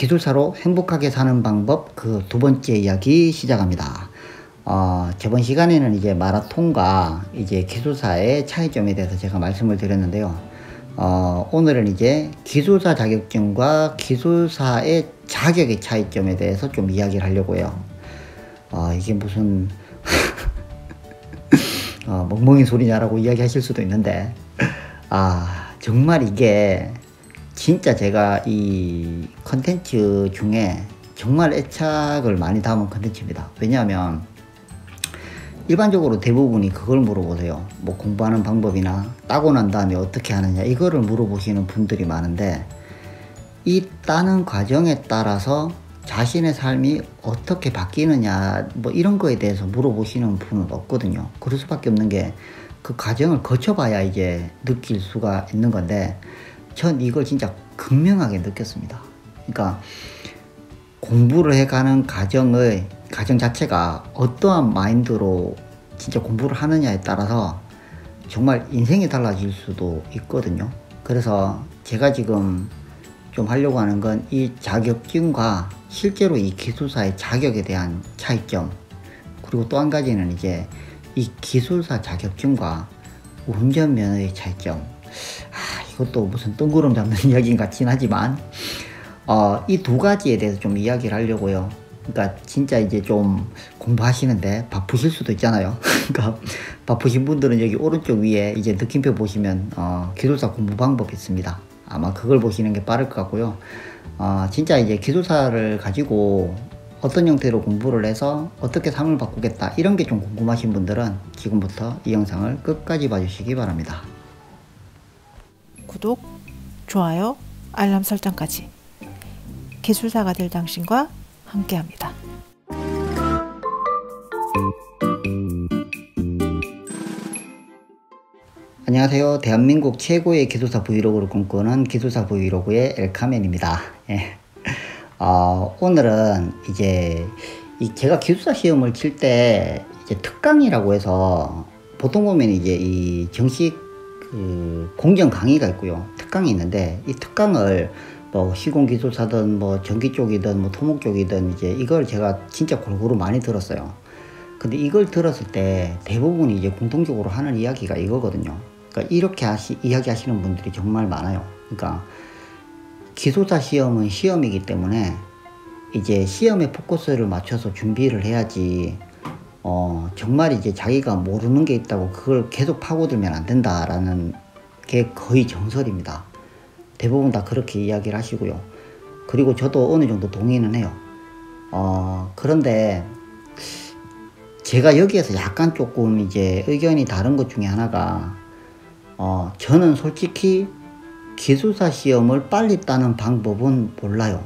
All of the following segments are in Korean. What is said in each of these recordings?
기술사로 행복하게 사는 방법 그 두 번째 이야기 시작합니다. 어, 저번 시간에는 이제 마라톤과 이제 기술사의 차이점에 대해서 제가 말씀을 드렸는데요. 어, 오늘은 이제 기술사 자격증과 기술사의 자격의 차이점에 대해서 좀 이야기를 하려고 해요. 어, 이게 무슨 어, 멍멍이 소리냐라고 이야기하실 수도 있는데 아 정말 이게 진짜 제가 이 컨텐츠 중에 정말 애착을 많이 담은 컨텐츠입니다. 왜냐하면 일반적으로 대부분이 그걸 물어보세요. 뭐 공부하는 방법이나 따고 난 다음에 어떻게 하느냐 이거를 물어보시는 분들이 많은데 이 따는 과정에 따라서 자신의 삶이 어떻게 바뀌느냐 뭐 이런 거에 대해서 물어보시는 분은 없거든요. 그럴 수밖에 없는 게 그 과정을 거쳐봐야 이제 느낄 수가 있는 건데 전 이걸 진짜 극명하게 느꼈습니다. 그러니까 공부를 해가는 과정의 과정 자체가 어떠한 마인드로 진짜 공부를 하느냐에 따라서 정말 인생이 달라질 수도 있거든요. 그래서 제가 지금 좀 하려고 하는 건 이 자격증과 실제로 이 기술사의 자격에 대한 차이점 그리고 또 한 가지는 이제 이 기술사 자격증과 운전면허의 차이점 아, 이것도 무슨 뜬구름 잡는 이야기인 같긴 하지만 어, 이 두 가지에 대해서 좀 이야기를 하려고요. 그러니까 진짜 이제 좀 공부하시는데 바쁘실 수도 있잖아요. 그러니까 바쁘신 분들은 여기 오른쪽 위에 이제 느낌표 보시면 어, 기술사 공부 방법 있습니다. 아마 그걸 보시는 게 빠를 것 같고요. 어, 진짜 이제 기술사를 가지고 어떤 형태로 공부를 해서 어떻게 삶을 바꾸겠다 이런 게 좀 궁금하신 분들은 지금부터 이 영상을 끝까지 봐주시기 바랍니다. 구독, 좋아요, 알람 설정까지 기술사가 될 당신과 함께합니다. 안녕하세요. 대한민국 최고의 기술사 브이로그를 꿈꾸는 기술사 브이로그의 엘카멘입니다. 예. 어, 오늘은 이제 제가 기술사 시험을 칠 때 이제 특강이라고 해서 보통 보면 이제 이 정식 그 공정 강의가 있고요. 특강이 있는데 이 특강을 뭐 시공 기술사든 뭐 전기 쪽이든 뭐 토목 쪽이든 이제 이걸 제가 진짜 골고루 많이 들었어요. 근데 이걸 들었을 때 대부분이 이제 공통적으로 하는 이야기가 이거거든요. 그러니까 이렇게 하시, 이야기하시는 분들이 정말 많아요. 그러니까 기술사 시험은 시험이기 때문에 이제 시험에 포커스를 맞춰서 준비를 해야지 어, 정말 이제 자기가 모르는 게 있다고 그걸 계속 파고들면 안 된다라는 게 거의 정설입니다. 대부분 다 그렇게 이야기를 하시고요. 그리고 저도 어느 정도 동의는 해요. 어, 그런데 제가 여기에서 약간 조금 이제 의견이 다른 것 중에 하나가 어, 저는 솔직히 기술사 시험을 빨리 따는 방법은 몰라요.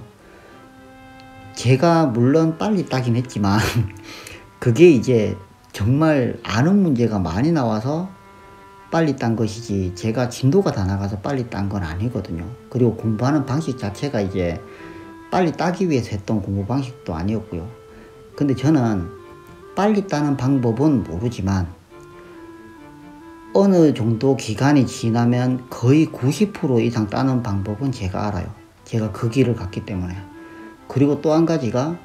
제가 물론 빨리 따긴 했지만 그게 이제 정말 아는 문제가 많이 나와서 빨리 딴 것이지 제가 진도가 다 나가서 빨리 딴 건 아니거든요. 그리고 공부하는 방식 자체가 이제 빨리 따기 위해서 했던 공부 방식도 아니었고요. 근데 저는 빨리 따는 방법은 모르지만 어느 정도 기간이 지나면 거의 90% 이상 따는 방법은 제가 알아요. 제가 그 길을 갔기 때문에. 그리고 또 한 가지가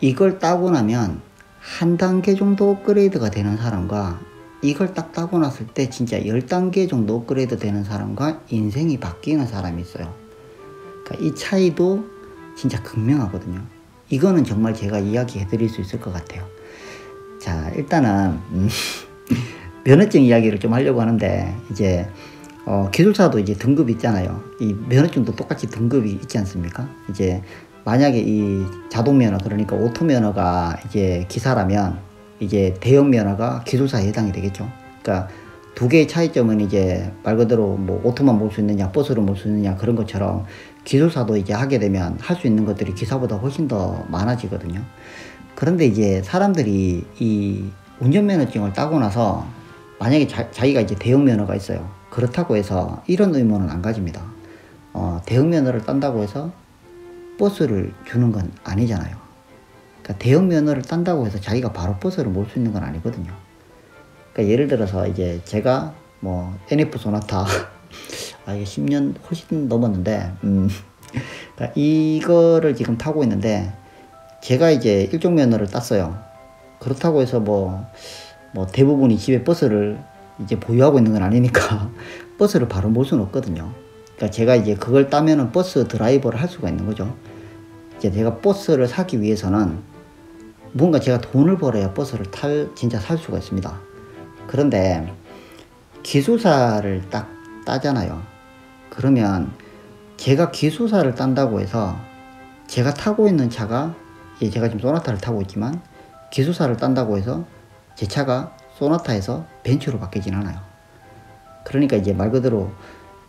이걸 따고 나면 한 단계 정도 업그레이드가 되는 사람과 이걸 딱 따고 났을 때 진짜 10단계 정도 업그레이드 되는 사람과 인생이 바뀌는 사람이 있어요. 그러니까 이 차이도 진짜 극명하거든요. 이거는 정말 제가 이야기해 드릴 수 있을 것 같아요. 자, 일단은, 음, 면허증 이야기를 좀 하려고 하는데, 이제, 어, 기술사도 이제 등급이 있잖아요. 이 면허증도 똑같이 등급이 있지 않습니까? 이제 만약에 이 자동 면허 그러니까 오토 면허가 이제 기사라면 이제 대형 면허가 기술사에 해당이 되겠죠. 그러니까 두 개의 차이점은 이제 말 그대로 뭐 오토만 몰 수 있느냐 버스를 몰수 있느냐 그런 것처럼 기술사도 이제 하게 되면 할 수 있는 것들이 기사보다 훨씬 더 많아지거든요. 그런데 이제 사람들이 이 운전면허증을 따고 나서 만약에 자, 자기가 이제 대형 면허가 있어요. 그렇다고 해서 이런 의무는 안 가집니다. 어, 대형 면허를 딴다고 해서 버스를 주는 건 아니잖아요. 그러니까 대형 면허를 딴다고 해서 자기가 바로 버스를 몰 수 있는 건 아니거든요. 그러니까 예를 들어서 이제 제가 뭐 NF 소나타 아 이게 10년 훨씬 넘었는데 음 그러니까 이거를 지금 타고 있는데 제가 이제 일종 면허를 땄어요. 그렇다고 해서 뭐, 뭐 대부분이 집에 버스를 이제 보유하고 있는 건 아니니까 버스를 바로 몰 수는 없거든요. 그러니까 제가 이제 그걸 따면은 버스 드라이버를 할 수가 있는 거죠. 이제 제가 버스를 사기 위해서는 뭔가 제가 돈을 벌어야 버스를 탈, 진짜 살 수가 있습니다. 그런데 기술사를 딱 따잖아요. 그러면 제가 기술사를 딴다고 해서 제가 타고 있는 차가 예, 제가 지금 소나타를 타고 있지만 기술사를 딴다고 해서 제 차가 소나타에서 벤츠로 바뀌진 않아요. 그러니까 이제 말 그대로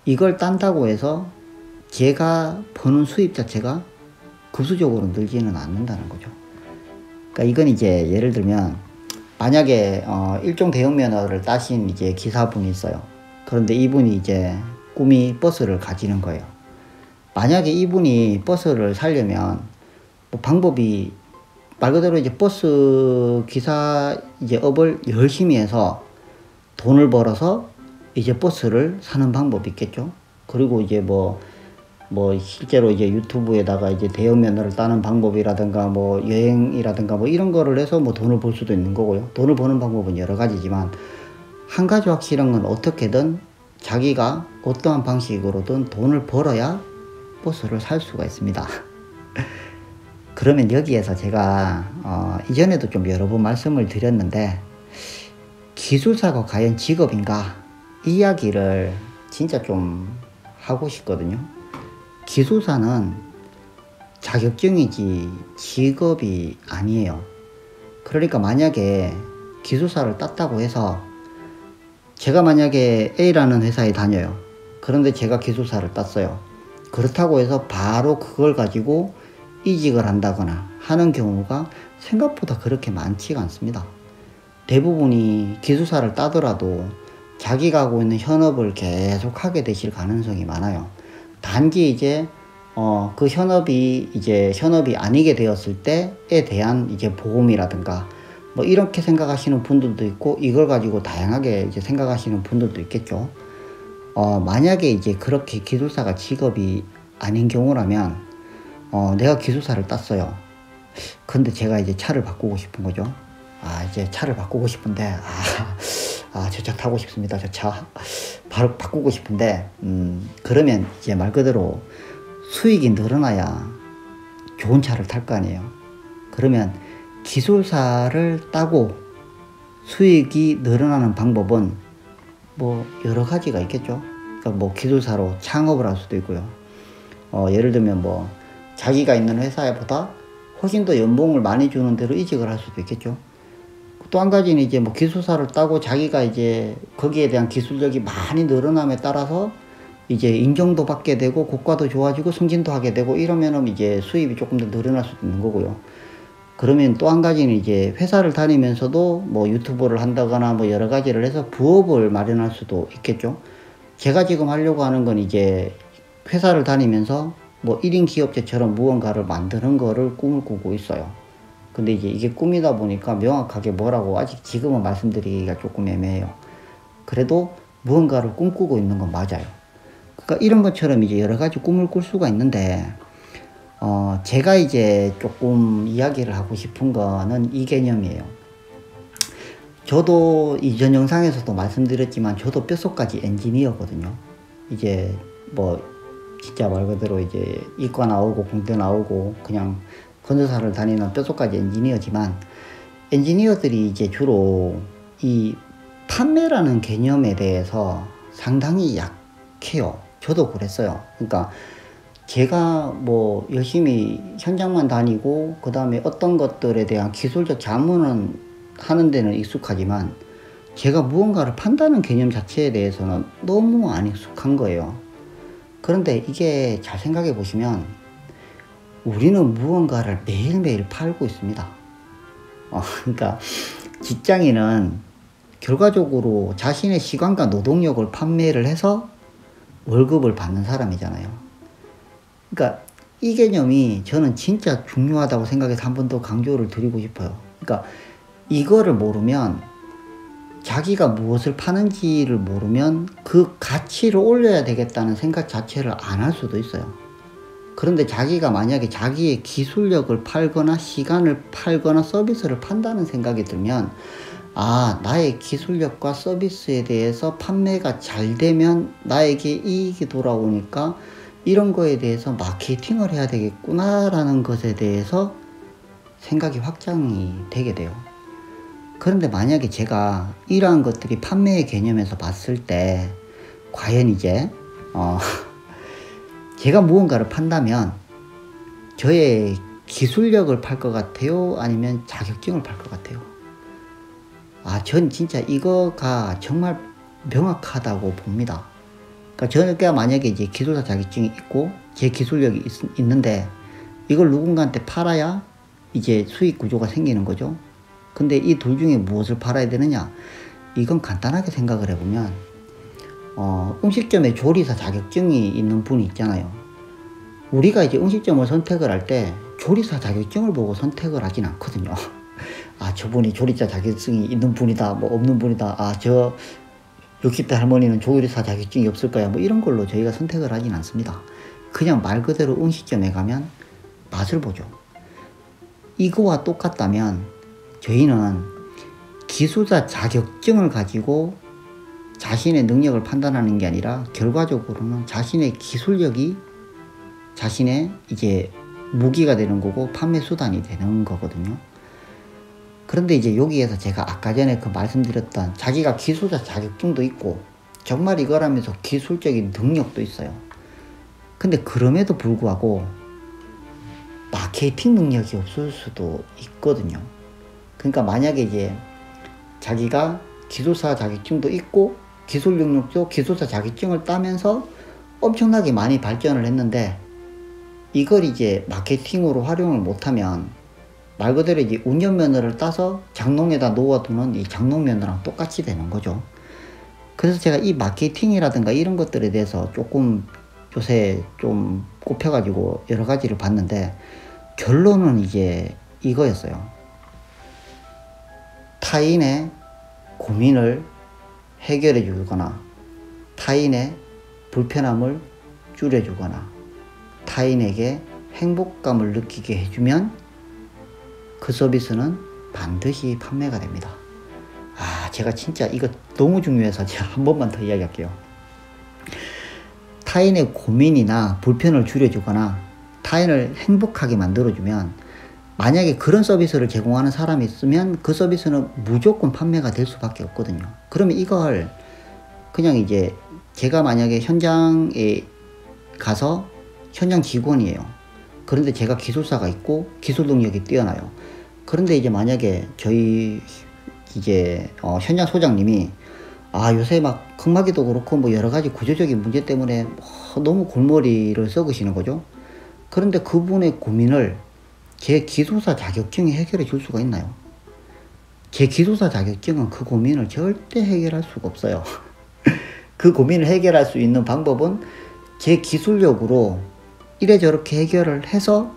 이걸 딴다고 해서 제가 버는 수입 자체가 급수적으로 늘지는 않는다는 거죠. 그러니까 이건 이제 예를 들면 만약에 어 일종 대형 면허를 따신 이제 기사분이 있어요. 그런데 이분이 이제 꿈이 버스를 가지는 거예요. 만약에 이분이 버스를 살려면 뭐 방법이 말 그대로 이제 버스 기사 이제 업을 열심히 해서 돈을 벌어서 이제 버스를 사는 방법이 있겠죠. 그리고 이제 뭐, 뭐 실제로 이제 유튜브에다가 이제 대형 면허를 따는 방법이라든가 뭐 여행이라든가 뭐 이런 거를 해서 뭐 돈을 벌 수도 있는 거고요. 돈을 버는 방법은 여러 가지지만 한 가지 확실한 건 어떻게든 자기가 어떠한 방식으로든 돈을 벌어야 버스를 살 수가 있습니다. 그러면 여기에서 제가 어, 이전에도 좀 여러 번 말씀을 드렸는데 기술사가 과연 직업인가 이 이야기를 진짜 좀 하고 싶거든요. 기술사는 자격증이지 직업이 아니에요. 그러니까 만약에 기술사를 땄다고 해서 제가 만약에 A라는 회사에 다녀요. 그런데 제가 기술사를 땄어요. 그렇다고 해서 바로 그걸 가지고 이직을 한다거나 하는 경우가 생각보다 그렇게 많지가 않습니다. 대부분이 기술사를 따더라도 자기가 하고 있는 현업을 계속 하게 되실 가능성이 많아요. 단지 이제 어, 그 현업이 이제 현업이 아니게 되었을 때에 대한 이제 보험이라든가 뭐 이렇게 생각하시는 분들도 있고 이걸 가지고 다양하게 이제 생각하시는 분들도 있겠죠. 어, 만약에 이제 그렇게 기술사가 직업이 아닌 경우라면 어, 내가 기술사를 땄어요. 근데 제가 이제 차를 바꾸고 싶은 거죠. 아, 이제 차를 바꾸고 싶은데, 아, 아, 저 차 타고 싶습니다. 저 차. 바로 바꾸고 싶은데, 음, 그러면 이제 말 그대로 수익이 늘어나야 좋은 차를 탈 거 아니에요. 그러면 기술사를 따고 수익이 늘어나는 방법은 뭐 여러 가지가 있겠죠. 그러니까 뭐 기술사로 창업을 할 수도 있고요. 어, 예를 들면 뭐 자기가 있는 회사보다 훨씬 더 연봉을 많이 주는 대로 이직을 할 수도 있겠죠. 또 한 가지는 이제 뭐 기술사를 따고 자기가 이제 거기에 대한 기술력이 많이 늘어남에 따라서 이제 인정도 받게 되고 고과도 좋아지고 승진도 하게 되고 이러면은 이제 수입이 조금 더 늘어날 수도 있는 거고요. 그러면 또 한 가지는 이제 회사를 다니면서도 뭐 유튜브를 한다거나 뭐 여러 가지를 해서 부업을 마련할 수도 있겠죠. 제가 지금 하려고 하는 건 이제 회사를 다니면서 뭐 1인 기업체처럼 무언가를 만드는 거를 꿈을 꾸고 있어요. 근데 이제 이게 꿈이다 보니까 명확하게 뭐라고 아직 지금은 말씀드리기가 조금 애매해요. 그래도 무언가를 꿈꾸고 있는 건 맞아요. 그러니까 이런 것처럼 이제 여러 가지 꿈을 꿀 수가 있는데, 어, 제가 이제 조금 이야기를 하고 싶은 거는 이 개념이에요. 저도 이전 영상에서도 말씀드렸지만 저도 뼛속까지 엔지니어거든요. 이제 뭐 진짜 말 그대로 이제 이과 나오고 공대 나오고 그냥 건설사를 다니는 뼛속까지 엔지니어지만 엔지니어들이 이제 주로 이 판매라는 개념에 대해서 상당히 약해요. 저도 그랬어요. 그러니까 제가 뭐 열심히 현장만 다니고 그 다음에 어떤 것들에 대한 기술적 자문은 하는 데는 익숙하지만 제가 무언가를 판다는 개념 자체에 대해서는 너무 안 익숙한 거예요. 그런데 이게 잘 생각해 보시면 우리는 무언가를 매일매일 팔고 있습니다. 어, 그러니까 직장인은 결과적으로 자신의 시간과 노동력을 판매를 해서 월급을 받는 사람이잖아요. 그러니까 이 개념이 저는 진짜 중요하다고 생각해서 한 번 더 강조를 드리고 싶어요. 그러니까 이거를 모르면 자기가 무엇을 파는지를 모르면 그 가치를 올려야 되겠다는 생각 자체를 안 할 수도 있어요. 그런데 자기가 만약에 자기의 기술력을 팔거나 시간을 팔거나 서비스를 판다는 생각이 들면 아, 나의 기술력과 서비스에 대해서 판매가 잘 되면 나에게 이익이 돌아오니까 이런 거에 대해서 마케팅을 해야 되겠구나라는 것에 대해서 생각이 확장이 되게 돼요. 그런데 만약에 제가 이러한 것들이 판매의 개념에서 봤을 때 과연 이제 어 제가 무언가를 판다면 저의 기술력을 팔 것 같아요? 아니면 자격증을 팔 것 같아요? 아, 전 진짜 이거가 정말 명확하다고 봅니다. 그러니까 저가 만약에 이제 기술사 자격증이 있고 제 기술력이 있, 있는데 이걸 누군가한테 팔아야 이제 수익 구조가 생기는 거죠. 근데 이 둘 중에 무엇을 팔아야 되느냐? 이건 간단하게 생각을 해보면 어, 음식점에 조리사 자격증이 있는 분이 있잖아요. 우리가 이제 음식점을 선택을 할 때 조리사 자격증을 보고 선택을 하진 않거든요. 아, 저분이 조리사 자격증이 있는 분이다, 뭐 없는 분이다. 아, 저 60대 할머니는 조리사 자격증이 없을 거야. 뭐 이런 걸로 저희가 선택을 하진 않습니다. 그냥 말 그대로 음식점에 가면 맛을 보죠. 이거와 똑같다면 저희는 기술자 자격증을 가지고 자신의 능력을 판단하는 게 아니라 결과적으로는 자신의 기술력이 자신의 이제 무기가 되는 거고 판매 수단이 되는 거거든요. 그런데 이제 여기에서 제가 아까 전에 그 말씀드렸던 자기가 기술자 자격증도 있고 정말 이거라면서 기술적인 능력도 있어요. 근데 그럼에도 불구하고 마케팅 능력이 없을 수도 있거든요. 그러니까 만약에 이제 자기가 기술사 자격증도 있고 기술 능력도 기술사 자격증을 따면서 엄청나게 많이 발전을 했는데 이걸 이제 마케팅으로 활용을 못하면 말 그대로 이제 운전 면허를 따서 장롱에다 놓아두는 이 장롱 면허랑 똑같이 되는 거죠. 그래서 제가 이 마케팅이라든가 이런 것들에 대해서 조금 요새 좀 꼽혀가지고 여러 가지를 봤는데 결론은 이제 이거였어요. 타인의 고민을 해결해 주거나 타인의 불편함을 줄여주거나 타인에게 행복감을 느끼게 해주면 그 서비스는 반드시 판매가 됩니다. 아, 제가 진짜 이거 너무 중요해서 제가 한 번만 더 이야기할게요. 타인의 고민이나 불편을 줄여주거나 타인을 행복하게 만들어주면 만약에 그런 서비스를 제공하는 사람이 있으면 그 서비스는 무조건 판매가 될 수밖에 없거든요. 그러면 이걸 그냥 이제 제가 만약에 현장에 가서 현장 직원이에요. 그런데 제가 기술사가 있고 기술 능력이 뛰어나요. 그런데 이제 만약에 저희 이제 어 현장 소장님이 아 요새 막 극마기도 그렇고 뭐 여러 가지 구조적인 문제 때문에 뭐 너무 골머리를 썩으시는 거죠. 그런데 그분의 고민을 제 기술사 자격증이 해결해 줄 수가 있나요? 제 기술사 자격증은 그 고민을 절대 해결할 수가 없어요. 그 고민을 해결할 수 있는 방법은 제 기술력으로 이래저렇게 해결을 해서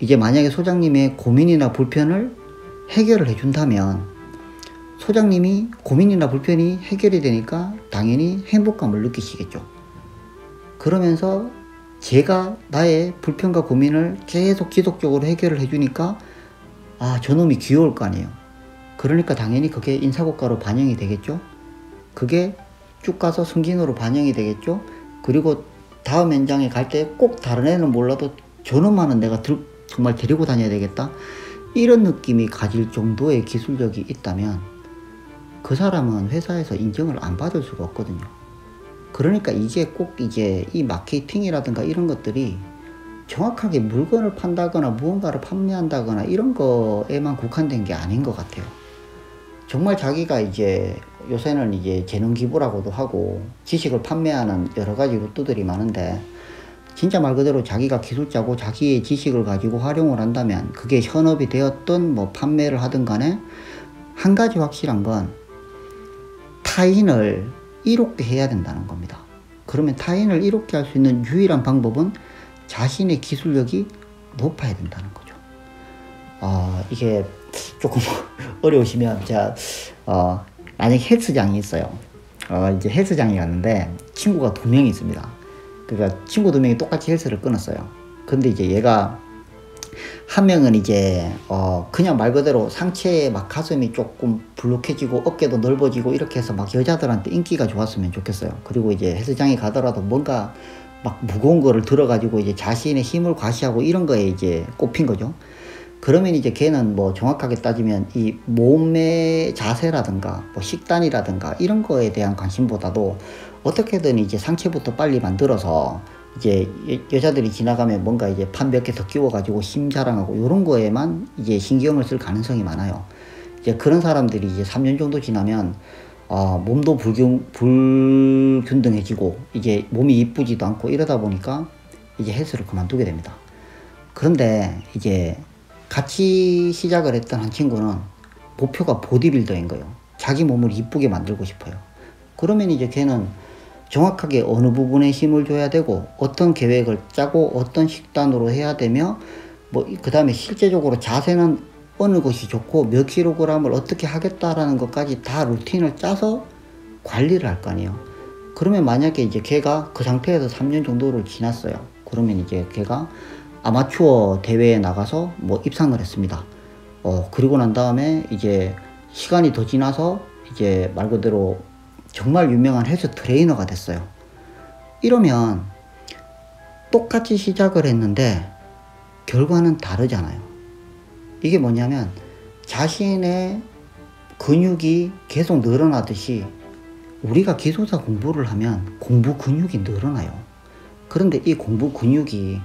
이제 만약에 소장님의 고민이나 불편을 해결을 해준다면 소장님이 고민이나 불편이 해결이 되니까 당연히 행복감을 느끼시겠죠. 그러면서 제가 나의 불편과 고민을 계속 지속적으로 해결을 해주니까 아, 저놈이 귀여울 거 아니에요. 그러니까 당연히 그게 인사고가로 반영이 되겠죠. 그게 쭉 가서 승진으로 반영이 되겠죠. 그리고 다음 현장에 갈 때 꼭 다른 애는 몰라도 저놈만은 내가 들, 정말 데리고 다녀야 되겠다. 이런 느낌이 가질 정도의 기술력이 있다면 그 사람은 회사에서 인정을 안 받을 수가 없거든요. 그러니까 이게 꼭 이제 이 마케팅이라든가 이런 것들이 정확하게 물건을 판다거나 무언가를 판매한다거나 이런 거에만 국한된 게 아닌 것 같아요. 정말 자기가 이제 요새는 이제 재능 기부라고도 하고 지식을 판매하는 여러 가지 루트들이 많은데 진짜 말 그대로 자기가 기술자고 자기의 지식을 가지고 활용을 한다면 그게 현업이 되었던 뭐 판매를 하든 간에 한 가지 확실한 건 타인을 이롭게 해야 된다는 겁니다. 그러면 타인을 이롭게 할 수 있는 유일한 방법은 자신의 기술력이 높아야 된다는 거죠. 어, 이게 조금 어려우시면 제가 어, 만약 헬스장이 있어요. 어, 이제 헬스장에 갔는데 친구가 두 명이 있습니다. 그러니까 친구 두 명이 똑같이 헬스를 끊었어요. 근데 이제 얘가 한 명은 이제 어 그냥 말 그대로 상체에 막 가슴이 조금 불룩해지고 어깨도 넓어지고 이렇게 해서 막 여자들한테 인기가 좋았으면 좋겠어요. 그리고 이제 헬스장에 가더라도 뭔가 막 무거운 거를 들어가지고 이제 자신의 힘을 과시하고 이런 거에 이제 꼽힌 거죠. 그러면 이제 걔는 뭐 정확하게 따지면 이 몸의 자세라든가 뭐 식단이라든가 이런 거에 대한 관심보다도 어떻게든 이제 상체부터 빨리 만들어서 이제 여 자들이 지나가면 뭔가 이제 판 몇 개 더 끼워가지고 힘 자랑하고 이런 거에만 이제 신경을 쓸 가능성이 많아요. 이제 그런 사람들이 이제 3년 정도 지나면 어, 몸도 불균, 불균등해지고 이제 몸이 이쁘지도 않고 이러다 보니까 이제 헬스를 그만두게 됩니다. 그런데 이제 같이 시작을 했던 한 친구는 목표가 보디빌더인 거예요. 자기 몸을 이쁘게 만들고 싶어요. 그러면 이제 걔는 정확하게 어느 부분에 힘을 줘야 되고 어떤 계획을 짜고 어떤 식단으로 해야 되며 뭐 그 다음에 실제적으로 자세는 어느 것이 좋고 몇 킬로그램을 어떻게 하겠다라는 것까지 다 루틴을 짜서 관리를 할 거 아니에요. 그러면 만약에 이제 걔가 그 상태에서 3년 정도를 지났어요. 그러면 이제 걔가 아마추어 대회에 나가서 뭐 입상을 했습니다. 어, 그리고 난 다음에 이제 시간이 더 지나서 이제 말 그대로 정말 유명한 헬스 트레이너가 됐어요. 이러면 똑같이 시작을 했는데 결과는 다르잖아요. 이게 뭐냐면 자신의 근육이 계속 늘어나듯이 우리가 기술사 공부를 하면 공부 근육이 늘어나요. 그런데 이 공부 근육이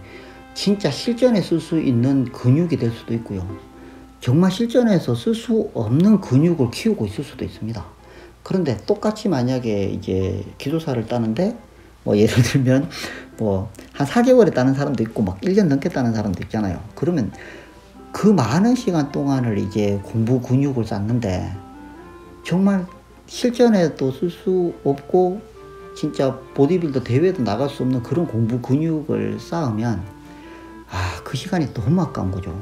진짜 실전에 쓸 수 있는 근육이 될 수도 있고요. 정말 실전에서 쓸 수 없는 근육을 키우고 있을 수도 있습니다. 그런데 똑같이 만약에 이제 기술사를 따는데 뭐 예를 들면 뭐 한 4개월에 따는 사람도 있고 막 1년 넘게 따는 사람도 있잖아요. 그러면 그 많은 시간 동안을 이제 공부 근육을 쌓는데 정말 실전에도 쓸수 없고 진짜 보디빌더 대회도 나갈 수 없는 그런 공부 근육을 쌓으면 아, 그 시간이 너무 아까운 거죠.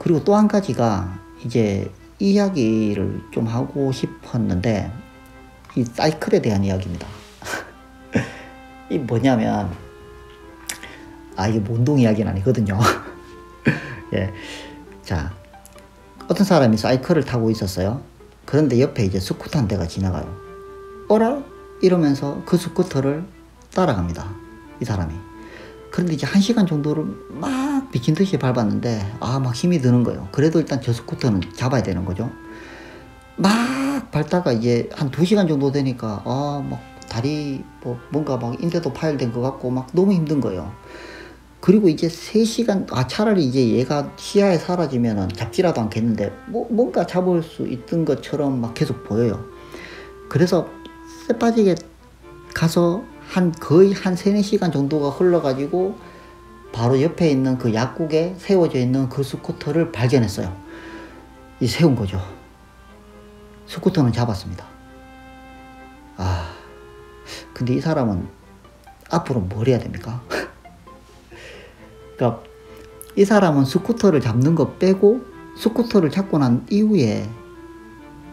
그리고 또 한 가지가 이제 이야기를 좀 하고 싶었는데 이 사이클에 대한 이야기입니다. 이 뭐냐면 아 이게 몬동 이야기는 아니거든요. 예, 자 어떤 사람이 사이클을 타고 있었어요. 그런데 옆에 이제 스쿠터 한 대가 지나가요. 어라 이러면서 그 스쿠터를 따라갑니다. 이 사람이. 그런데 이제 한 시간 정도를 막 미친 듯이 밟았는데 아 막 힘이 드는 거예요. 그래도 일단 저 스쿠터는 잡아야 되는 거죠. 막 밟다가 이제 한 두 시간 정도 되니까 아 막 다리 뭐 뭔가 막 인대도 파열된 것 같고 막 너무 힘든 거예요. 그리고 이제 3시간, 아, 차라리 이제 얘가 시야에 사라지면은 잡지라도 않겠는데, 뭐, 뭔가 잡을 수 있던 것처럼 막 계속 보여요. 그래서 쎄빠지게 가서 한 거의 한 3, 4시간 정도가 흘러가지고, 바로 옆에 있는 그 약국에 세워져 있는 그 스쿠터를 발견했어요. 이 세운 거죠. 스쿠터는 잡았습니다. 아, 근데 이 사람은 앞으로 뭘 해야 됩니까? 그러니까 이 사람은 스쿠터를 잡는 거 빼고 스쿠터를 잡고 난 이후에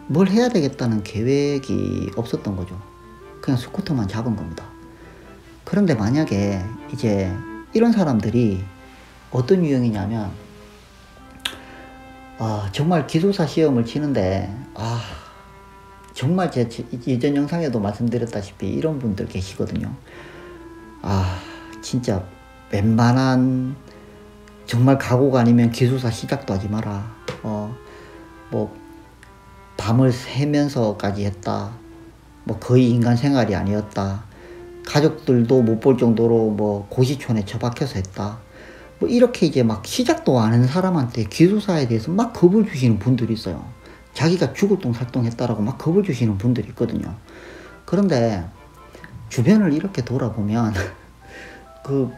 뭘 해야 되겠다는 계획이 없었던 거죠. 그냥 스쿠터만 잡은 겁니다. 그런데 만약에 이제 이런 사람들이 어떤 유형이냐면 아, 정말 기술사 시험을 치는데 아, 정말 제 이전 영상에도 말씀드렸다시피 이런 분들 계시거든요. 아, 진짜 웬만한 정말 각오가 아니면 기술사 시작도 하지 마라. 어, 뭐 밤을 새면서까지 했다. 뭐 거의 인간 생활이 아니었다. 가족들도 못 볼 정도로 뭐 고시촌에 처박혀서 했다. 뭐 이렇게 이제 막 시작도 안 하는 사람한테 기술사에 대해서 막 겁을 주시는 분들이 있어요. 자기가 죽을 똥 살똥 했다라고 막 겁을 주시는 분들이 있거든요. 그런데 주변을 이렇게 돌아보면 그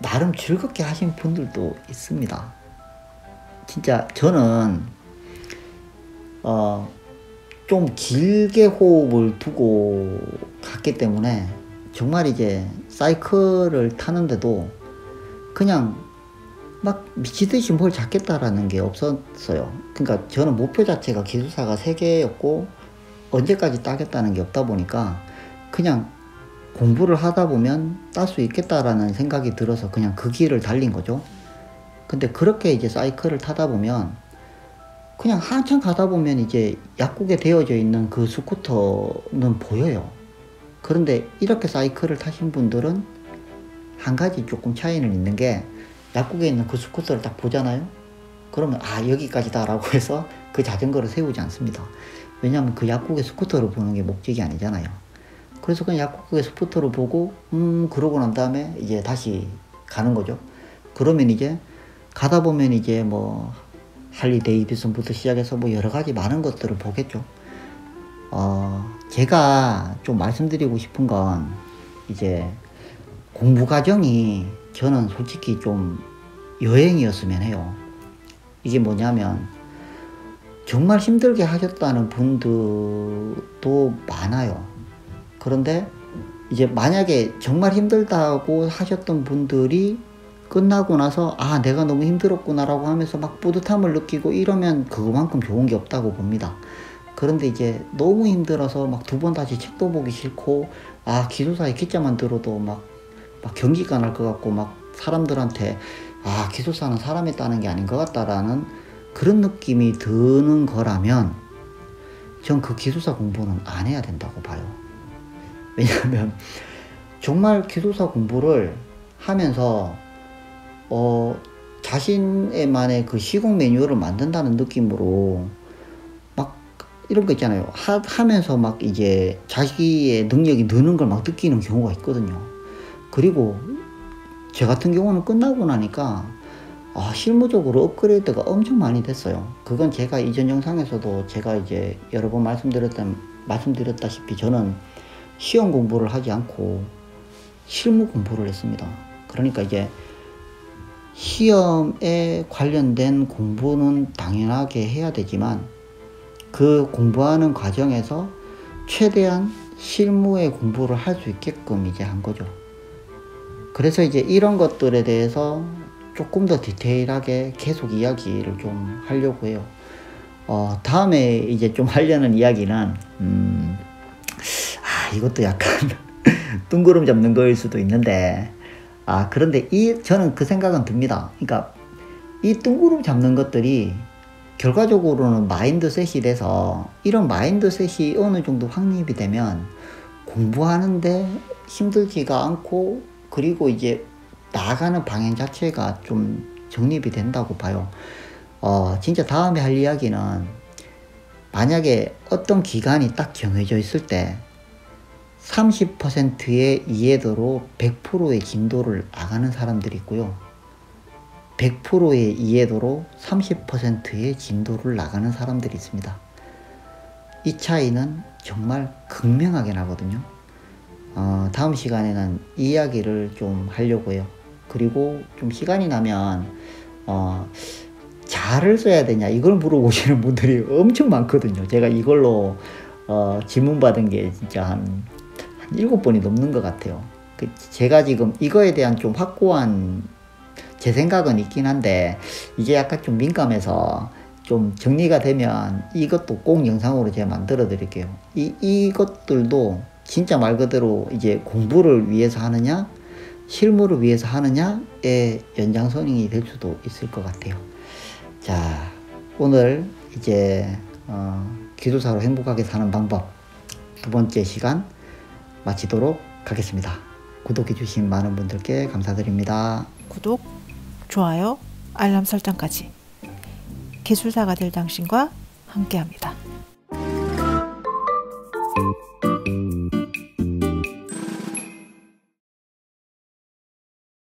나름 즐겁게 하신 분들도 있습니다. 진짜 저는 어, 좀 길게 호흡을 두고 갔기 때문에 정말 이제 사이클을 타는데도 그냥 막 미치듯이 뭘 잡겠다라는 게 없었어요. 그러니까 저는 목표 자체가 기술사가 3개였고 언제까지 따겠다는 게 없다 보니까 그냥 공부를 하다 보면 딸 수 있겠다라는 생각이 들어서 그냥 그 길을 달린 거죠. 근데 그렇게 이제 사이클을 타다 보면 그냥 한참 가다 보면 이제 약국에 되어져 있는 그 스쿠터는 보여요. 그런데 이렇게 사이클을 타신 분들은 한 가지 조금 차이는 있는 게 약국에 있는 그 스쿠터를 딱 보잖아요. 그러면 아 여기까지다라고 해서 그 자전거를 세우지 않습니다. 왜냐하면 그 약국의 스쿠터를 보는 게 목적이 아니잖아요. 그래서 그냥 약국의 스쿠터를 보고 음 그러고 난 다음에 이제 다시 가는 거죠. 그러면 이제 가다 보면 이제 뭐 할리 데이비슨부터 시작해서 뭐 여러 가지 많은 것들을 보겠죠. 어, 제가 좀 말씀드리고 싶은 건 이제 공부 과정이 저는 솔직히 좀 여행이었으면 해요. 이게 뭐냐면 정말 힘들게 하셨다는 분들도 많아요. 그런데 이제 만약에 정말 힘들다고 하셨던 분들이 끝나고 나서 아 내가 너무 힘들었구나라고 하면서 막 뿌듯함을 느끼고 이러면 그거만큼 좋은 게 없다고 봅니다. 그런데 이제 너무 힘들어서 막 두 번 다시 책도 보기 싫고 아 기술사의 기자만 들어도 막, 막 경기가 날 것 같고 막 사람들한테 아 기술사는 사람이 따는 게 아닌 것 같다라는 그런 느낌이 드는 거라면 전 그 기술사 공부는 안 해야 된다고 봐요. 왜냐하면 정말 기술사 공부를 하면서 어, 자신의만의 그 시공 매뉴얼을 만든다는 느낌으로 막 이런 거 있잖아요. 하, 하면서 막 이제 자기의 능력이 느는 걸 막 느끼는 경우가 있거든요. 그리고 저 같은 경우는 끝나고 나니까 아, 실무적으로 업그레이드가 엄청 많이 됐어요. 그건 제가 이전 영상에서도 제가 이제 여러 번 말씀드렸던, 말씀드렸다시피 저는 시험 공부를 하지 않고 실무 공부를 했습니다. 그러니까 이제 시험에 관련된 공부는 당연하게 해야 되지만 그 공부하는 과정에서 최대한 실무의 공부를 할 수 있게끔 이제 한 거죠. 그래서 이제 이런 것들에 대해서 조금 더 디테일하게 계속 이야기를 좀 하려고 해요. 어, 다음에 이제 좀 하려는 이야기는, 음, 아, 이것도 약간 둥그름 잡는 거일 수도 있는데, 아, 그런데 이, 저는 그 생각은 듭니다. 그러니까 이 뜬구름 잡는 것들이 결과적으로는 마인드셋이 돼서 이런 마인드셋이 어느 정도 확립이 되면 공부하는데 힘들지가 않고 그리고 이제 나아가는 방향 자체가 좀 정립이 된다고 봐요. 어, 진짜 다음에 할 이야기는 만약에 어떤 기간이 딱 정해져 있을 때 30%의 이해도로 100%의 진도를 나가는 사람들이 있고요. 100%의 이해도로 30%의 진도를 나가는 사람들이 있습니다. 이 차이는 정말 극명하게 나거든요. 어, 다음 시간에는 이 이야기를 좀 하려고 해요. 그리고 좀 시간이 나면, 어, 자를 써야 되냐, 이걸 물어보시는 분들이 엄청 많거든요. 제가 이걸로, 어, 질문 받은 게 진짜 한 일곱 번이 넘는 것 같아요. 그 제가 지금 이거에 대한 좀 확고한 제 생각은 있긴 한데 이게 약간 좀 민감해서 좀 정리가 되면 이것도 꼭 영상으로 제가 만들어 드릴게요. 이, 이것들도 진짜 말 그대로 이제 공부를 위해서 하느냐, 실무를 위해서 하느냐의 연장선이 될 수도 있을 것 같아요. 자, 오늘 이제, 어, 기술사로 행복하게 사는 방법 두 번째 시간 마치도록 하겠습니다. 구독해주신 많은 분들께 감사드립니다. 구독, 좋아요, 알람 설정까지. 기술사가 될 당신과 함께합니다.